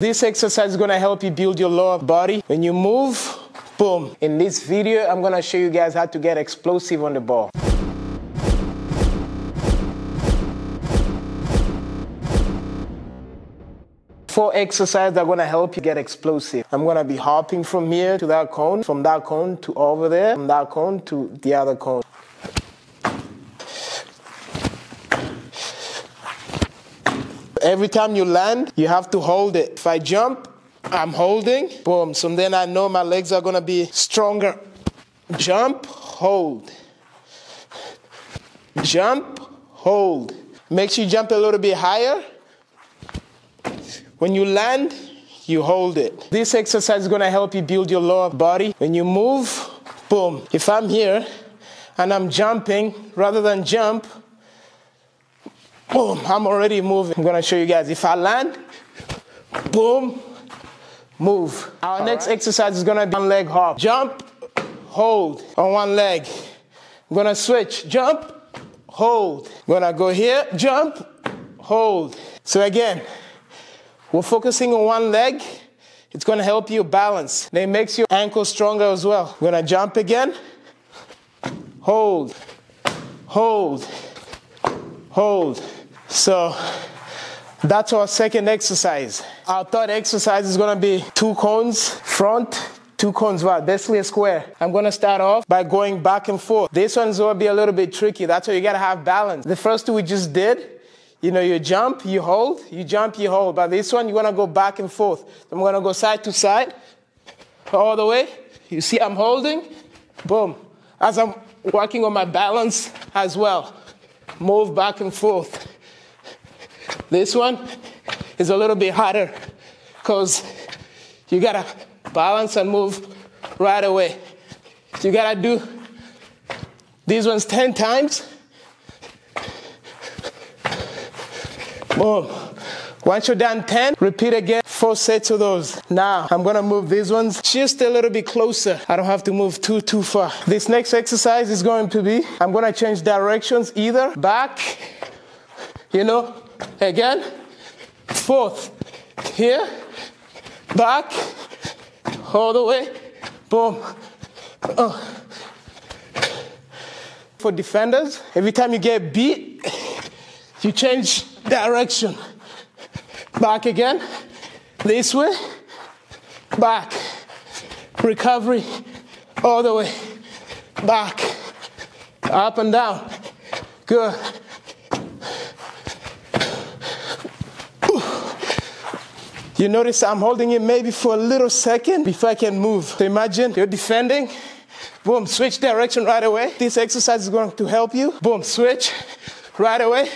This exercise is gonna help you build your lower body. When you move, boom. In this video, I'm gonna show you guys how to get explosive on the ball. Four exercises are gonna help you get explosive. I'm gonna be hopping from here to that cone, from that cone to over there, from that cone to the other cone. Every time you land, you have to hold it. If I jump, I'm holding, boom. So then I know my legs are gonna be stronger. Jump, hold. Jump, hold. Make sure you jump a little bit higher. When you land, you hold it. This exercise is gonna help you build your lower body. When you move, boom. If I'm here and I'm jumping, rather than jump, boom, I'm already moving. I'm gonna show you guys. If I land, boom, move. Our All next right. exercise is gonna be one leg hop. Jump, hold on one leg. I'm gonna switch, jump, hold. I'm gonna go here, jump, hold. So again, we're focusing on one leg. It's gonna help you balance. And it makes your ankle stronger as well. We're gonna jump again, hold, hold, hold. So that's our second exercise. Our third exercise is gonna be two cones front, two cones what? Basically a square. I'm gonna start off by going back and forth. This one's gonna be a little bit tricky. That's why you gotta have balance. The first two we just did, you know, you jump, you hold, you jump, you hold. But this one, you wanna go back and forth. I'm gonna go side to side, all the way. You see I'm holding, boom. As I'm working on my balance as well. Move back and forth. This one is a little bit harder because you gotta balance and move right away. You gotta do these ones 10 times. Boom. Once you're done 10, repeat again, four sets of those. Now, I'm gonna move these ones just a little bit closer. I don't have to move too, too far. This next exercise is going to be, I'm gonna change directions either back, you know, again, fourth, here, back, all the way, boom. Oh. For defenders, every time you get beat, you change direction. Back again, this way, back, recovery, all the way, back, up and down. Good. You notice I'm holding it maybe for a little second before I can move. So imagine you're defending, boom, switch direction right away. This exercise is going to help you. Boom, switch right away.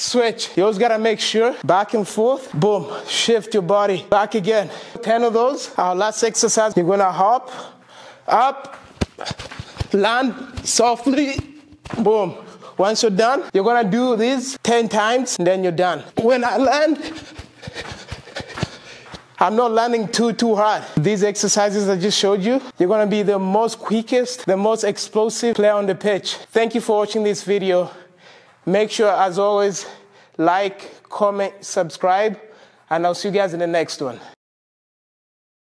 Switch. You always gotta make sure back and forth. Boom. Shift your body back again. 10 of those. Our last exercise, you're gonna hop, up, land softly. Boom. Once you're done, you're gonna do this 10 times, and then you're done. When I land, I'm not landing too, too hard. These exercises I just showed you, you're gonna be the most quickest, the most explosive player on the pitch. Thank you for watching this video. Make sure, as always, like, comment, subscribe, and I'll see you guys in the next one.